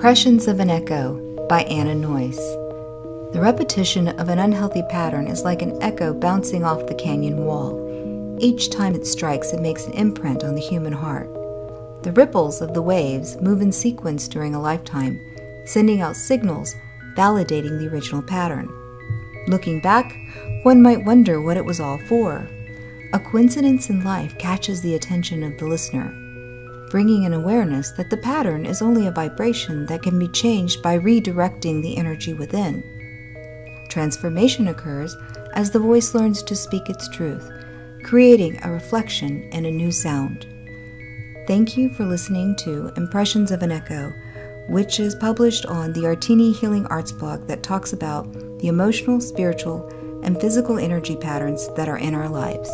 Impressions of an Echo by Anna Noyes. The repetition of an unhealthy pattern is like an echo bouncing off the canyon wall. Each time it strikes, it makes an imprint on the human heart. The ripples of the waves move in sequence during a lifetime, sending out signals validating the original pattern. Looking back, one might wonder what it was all for. A coincidence in life catches the attention of the listener bringing an awareness that the pattern is only a vibration that can be changed by redirecting the energy within. Transformation occurs as the voice learns to speak its truth, creating a reflection and a new sound. Thank you for listening to Impressions of an Echo, which is published on the Artini Healing Arts blog that talks about the emotional, spiritual, and physical energy patterns that are in our lives.